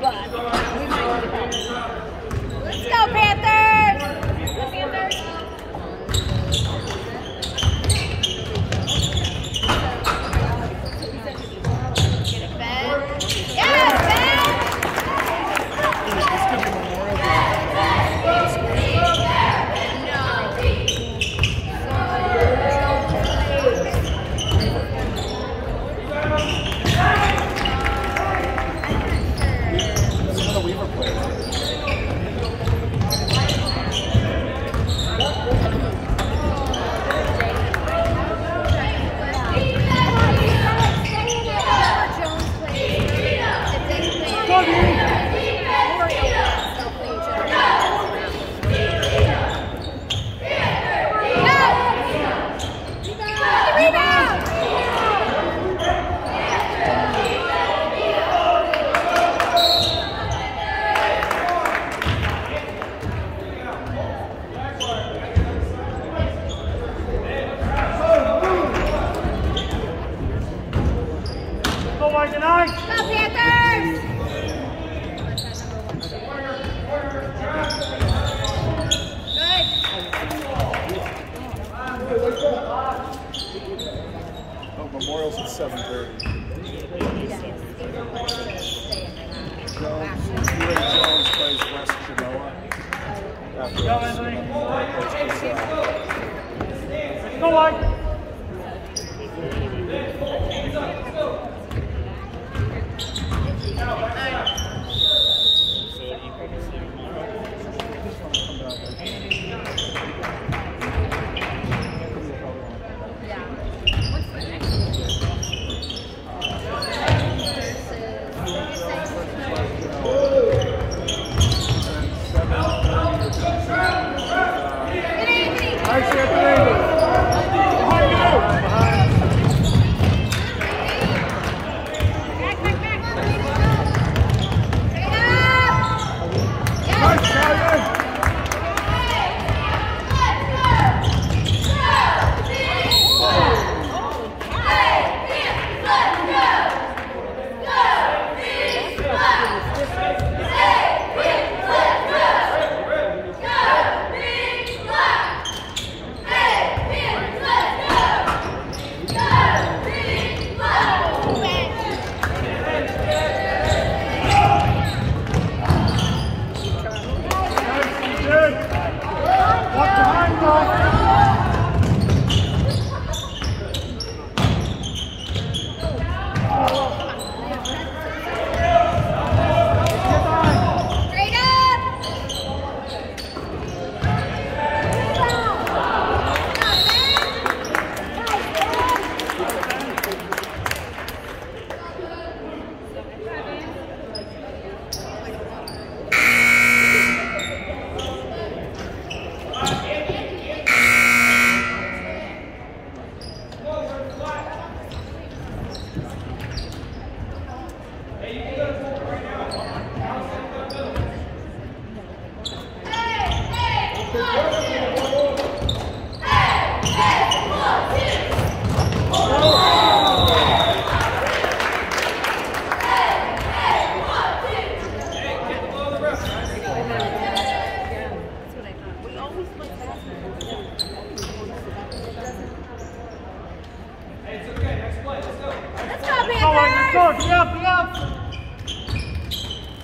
but we might need. Let's go, Panther!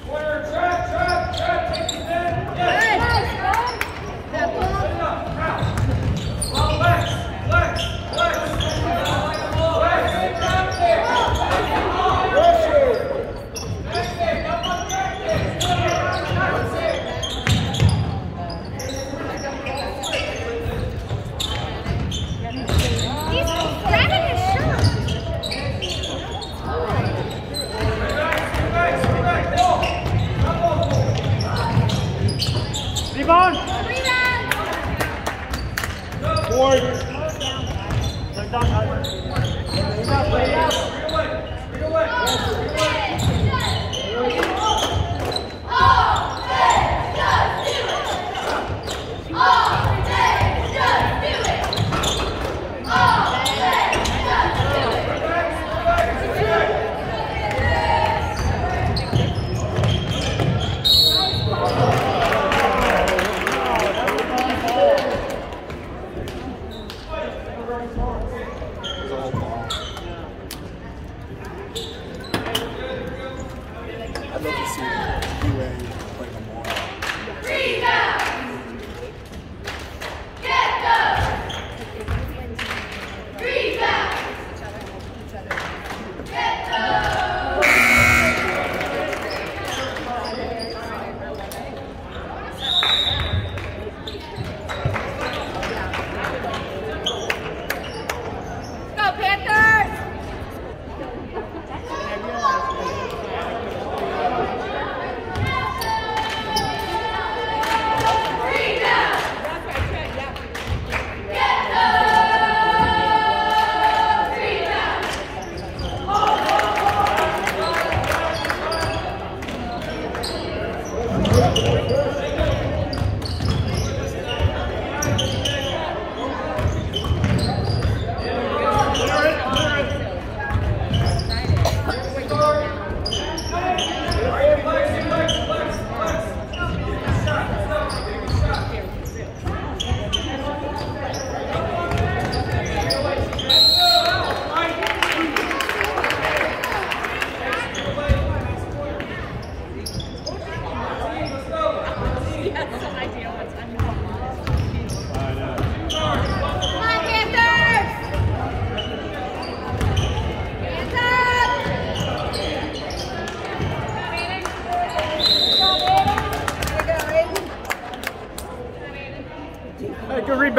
Corner, trap, trap, trap, take the bend.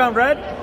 Hey, good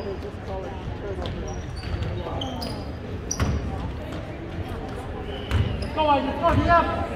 now they just call it turtle. Go you fucking up!